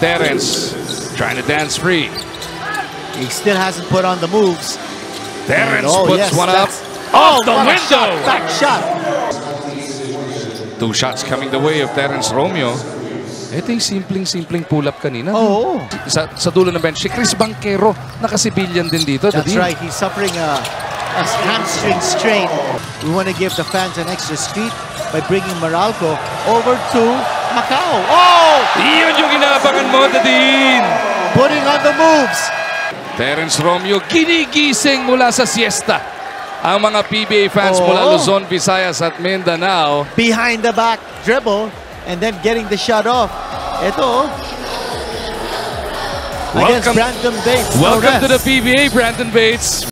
Terrence trying to dance free. He still hasn't put on the moves. Terrence Oh, puts yes, one up. Off oh, the window! shot, Back shot. Two shots coming the way of Terrence Romeo. Ito yung simpleng-simpleng pull-up kanina. Oo. Sa, sa dulo ng bench, si Chris Banchero, nakasibilyan din dito. That's right. He's suffering a, a hamstring strain. We want to give the fans an extra treat by bringing Meralco over to Macau. Oh! Iyon yung inaabangan mo, Dadin! Putting on the moves. Terence Romeo, ginigising mula sa siesta. Ang mga PBA fans Oo. mula Luzon, Visayas at Mindanao. Behind the back dribble and then getting the shot off. Ito. oh. Against Welcome- Brandon Bates. no Welcome to the. PBA, Brandon Bates.